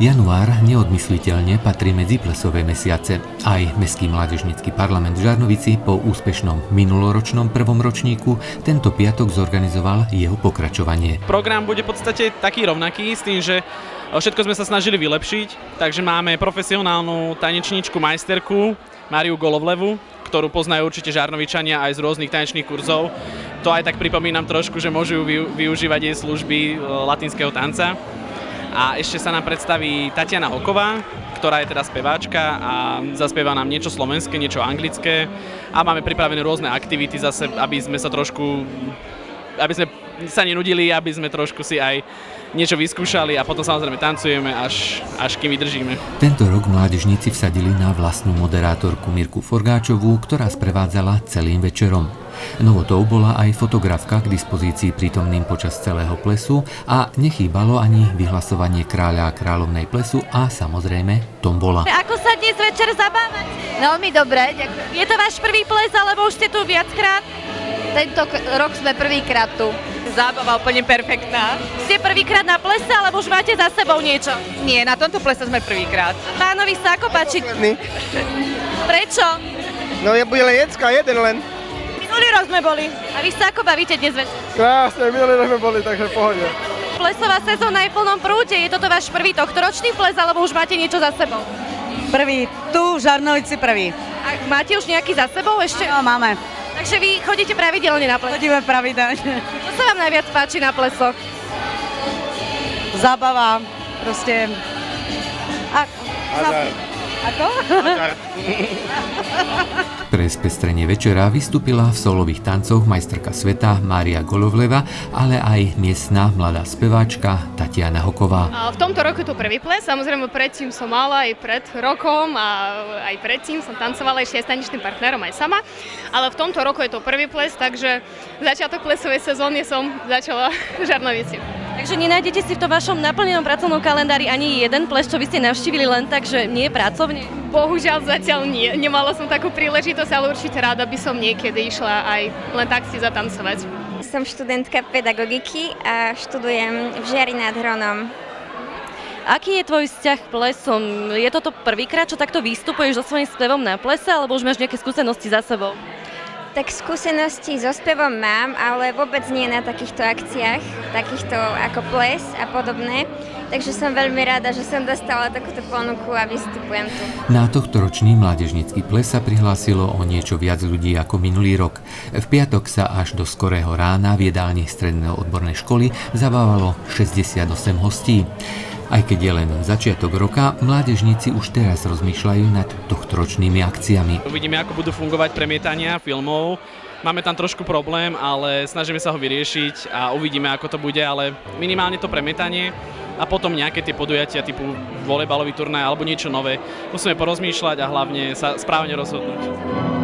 Január neodmysliteľne patrí medzi plesové mesiace. Aj Mestský mládežnický parlament v Žarnovici po úspešnom minuloročnom prvom ročníku tento piatok zorganizoval jeho pokračovanie. Program bude v podstate taký rovnaký s tým, že všetko sme sa snažili vylepšiť, takže máme profesionálnu tanečníčku majsterku Mariu Golovlevu, ktorú poznajú určite Žarnovičania aj z rôznych tanečných kurzov. To aj tak pripomínam trošku, že môžu využívať jej služby e, latinského tanca. A ešte sa nám predstaví Tatiana Hoková, ktorá je teda speváčka a zaspieva nám niečo slovenské, niečo anglické. A máme pripravené rôzne aktivity zase, aby sme sa trošku, aby sme sa nenudili, aby sme trošku si aj niečo vyskúšali a potom samozrejme tancujeme, až, až kým vydržíme. Tento rok mládežníci vsadili na vlastnú moderátorku Mirku Forgáčovú, ktorá sprevádzala celým večerom. Novotou bola aj fotografka k dispozícii prítomným počas celého plesu a nechýbalo ani vyhlasovanie kráľa a kráľovnej plesu a samozrejme tombola. Ako sa dnes večer zabávate? Veľmi dobre, ďakujem. Je to váš prvý ples, alebo už ste tu viackrát? Tento rok sme prvýkrát tu. Zábava úplne perfektná. Ste prvýkrát na plese, alebo už máte za sebou niečo? Nie, na tomto plese sme prvýkrát. Pánovi sa ako páči? Prečo? No je bude len Jecka, jeden len. Minulý rok sme boli. A vy sa ako bavíte dnes večer? Krásne, minulý rok sme boli, takže v pohode. Plesová sezóna je v plnom prúde. Je toto váš prvý tohtoročný ples, alebo už máte niečo za sebou? Prvý, tu v Žarnovici prvý. A máte už nejaký za sebou ešte? No, máme. Takže vy chodíte pravidelne na ples? Chodíme pravidelne. Sa vám najviac páči na plesoch? Zábava, proste... A, Ako? Pre spestrenie večera vystúpila v solových tancoch majsterka sveta Mária Golovleva, ale aj miestna mladá speváčka Tatiana Hoková. A v tomto roku je to prvý ples, samozrejme predtým som mala aj pred rokom a aj predtým som tancovala ešte aj s tanečným partnerom aj sama, ale v tomto roku je to prvý ples, takže začiatok plesovej sezóny som začala v Žarnovici. Takže nenájdete si v tom vašom naplnenom pracovnom kalendári ani jeden ples, čo by ste navštívili len tak, že nie je pracovne? Bohužiaľ zatiaľ nie. Nemala som takú príležitosť, ale určite rada by som niekedy išla aj len tak si zatancovať. Som študentka pedagogiky a študujem v Žiari nad Hronom. Aký je tvoj vzťah k plesom? Je toto prvýkrát, čo takto vystupuješ so svojím spevom na plese, alebo už máš nejaké skúsenosti za sebou? Tak skúsenosti so spevom mám, ale vôbec nie na takýchto akciách, takýchto ako ples a podobné. Takže som veľmi rada, že som dostala takúto ponuku a vystupujem tu. Na tohto ročný mládežnický ples sa prihlásilo o niečo viac ľudí ako minulý rok. V piatok sa až do skorého rána v jedálni Stredného odbornej školy zabávalo 68 hostí. Aj keď je len začiatok roka, mládežníci už teraz rozmýšľajú nad tohtoročnými akciami. Uvidíme, ako budú fungovať premietania filmov. Máme tam trošku problém, ale snažíme sa ho vyriešiť a uvidíme, ako to bude, ale minimálne to premietanie a potom nejaké tie podujatia typu volejbalový turnaj alebo niečo nové. Musíme porozmýšľať a hlavne sa správne rozhodnúť.